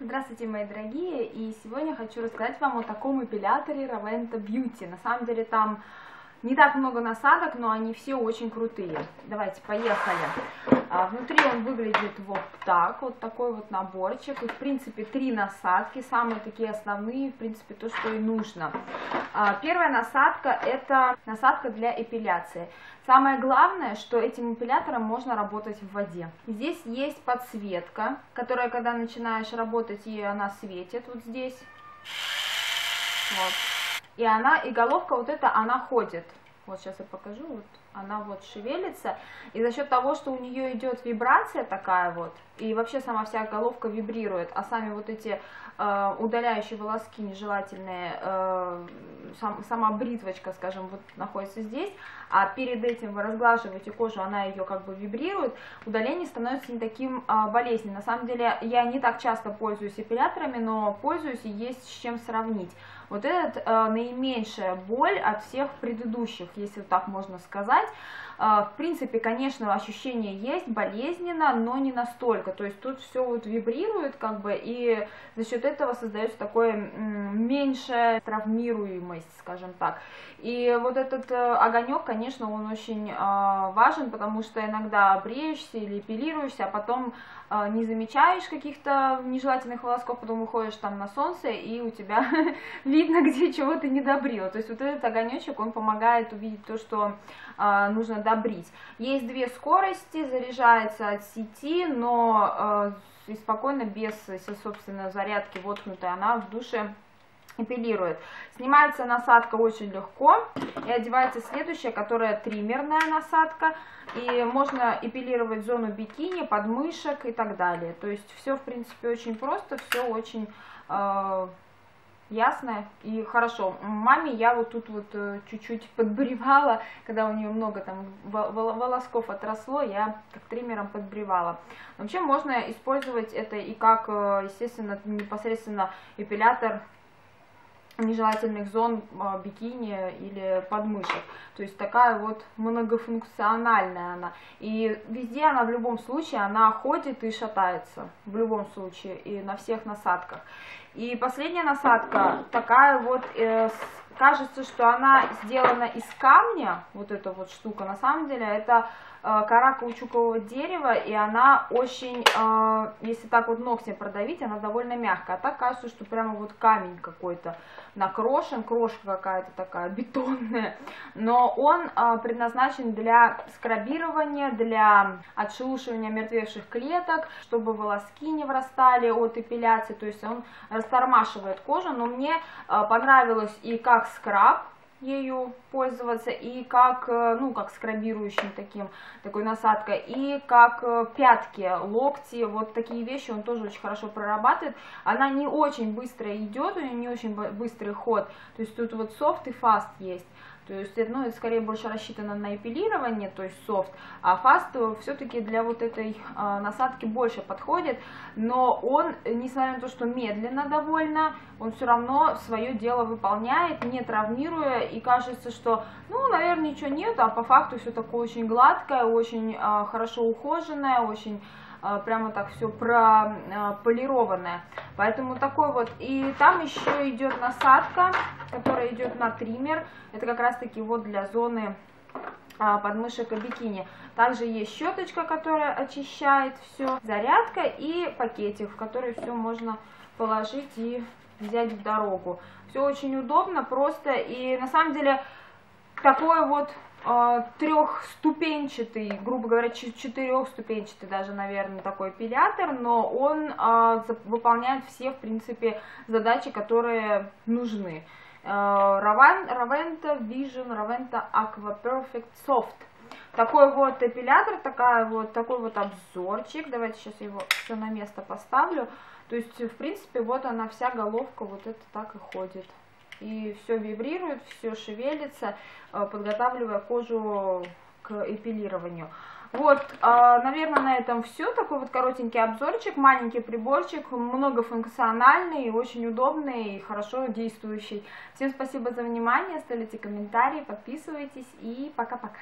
Здравствуйте, мои дорогие, и сегодня хочу рассказать вам о таком эпиляторе Raventa Beauty. На самом деле там не так много насадок, но они все очень крутые. Давайте, поехали. А, внутри он выглядит вот так, вот такой вот наборчик. И, в принципе, три насадки, самые такие основные, в принципе, то, что и нужно. А, первая насадка – это насадка для эпиляции. Самое главное, что этим эпилятором можно работать в воде. Здесь есть подсветка, которая, когда начинаешь работать, и она светит вот здесь. Вот. И она, и головка вот эта, она ходит. Вот сейчас я покажу, вот она вот шевелится, и за счет того, что у нее идет вибрация такая вот, и вообще сама вся головка вибрирует, а сами вот эти э, удаляющие волоски нежелательные, э, сам, сама бритвочка, скажем, вот находится здесь, а перед этим вы разглаживаете кожу, она ее как бы вибрирует, удаление становится не таким э, болезненным. На самом деле я не так часто пользуюсь эпиляторами, но пользуюсь и есть с чем сравнить. Вот этот э, наименьшая боль от всех предыдущих, если так можно сказать. Э, в принципе, конечно, ощущение есть, болезненно, но не настолько. То есть тут все вот вибрирует, как бы, и за счет этого создается такое меньшая травмируемость, скажем так. И вот этот э, огонек, конечно, он очень э, важен, потому что иногда бреешься или эпилируешься, а потом э, не замечаешь каких-то нежелательных волосков, потом выходишь там на солнце, и у тебя видно, где чего ты не добрил. То есть вот этот огонечек, он помогает увидеть то, что нужно добрить. Есть две скорости, заряжается от сети, но и спокойно, без, собственно, зарядки воткнутой, она в душе эпилирует. Снимается насадка очень легко и одевается следующая, которая триммерная насадка. И можно эпилировать зону бикини, подмышек и так далее. То есть все в принципе очень просто, все очень э, ясно и хорошо. Маме я вот тут вот э, чуть-чуть подбревала, когда у нее много там волосков отросло, я как триммером подбревала. Вообще можно использовать это и как, э, естественно, непосредственно эпилятор нежелательных зон а, бикини или подмышек. То есть такая вот многофункциональная она. И везде она в любом случае, она ходит и шатается. В любом случае. И на всех насадках. И последняя насадка такая вот, э, кажется, что она сделана из камня, вот эта вот штука. На самом деле это Э, кора каучукового дерева, и она очень, э, если так вот ногтем продавить, она довольно мягкая. А так кажется, что прямо вот камень какой-то накрошен, крошка какая-то такая бетонная. Но он э, предназначен для скрабирования, для отшелушивания мертвевших клеток, чтобы волоски не врастали от эпиляции, то есть он растормашивает кожу. Но мне понравилось и как скраб, ею пользоваться и как, э, ну, как скрабирующим таким, такой насадкой, и как э, пятки, локти, вот такие вещи он тоже очень хорошо прорабатывает. Она не очень быстро идет, у нее не очень быстрый ход, то есть тут вот софт и фаст есть. То есть, ну, это скорее больше рассчитано на эпилирование, то есть софт, а фаст все-таки для вот этой э, насадки больше подходит, но он, несмотря на то, что медленно довольно, он все равно свое дело выполняет, не травмируя, и кажется, что, ну, наверное, ничего нет, а по факту все такое очень гладкое, очень э, хорошо ухоженное, очень а, прямо так все прополированное. Поэтому такой вот. И там еще идет насадка, которая идет на триммер. Это как раз таки вот для зоны а, подмышек и бикини. Также есть щеточка, которая очищает все, зарядка и пакетик, в который все можно положить и взять в дорогу. Все очень удобно, просто и на самом деле такое вот а, трехступенчатый, грубо говоря, четырехступенчатый даже, наверное, такой эпилятор, но он а, выполняет все, в принципе, задачи, которые нужны. А, Raventa Vision, Raventa Aqua Perfect Soft. Такой вот эпилятор, такая вот, такой вот обзорчик. Давайте сейчас его все на место поставлю. То есть, в принципе, вот она вся головка вот это так и ходит и все вибрирует, все шевелится, э, подготавливая кожу к эпилированию. Вот, а, наверное, на этом все. Такой вот коротенький обзорчик, маленький приборчик, многофункциональный, очень удобный и хорошо действующий. Всем спасибо за внимание, ставите комментарии, подписывайтесь и пока-пока.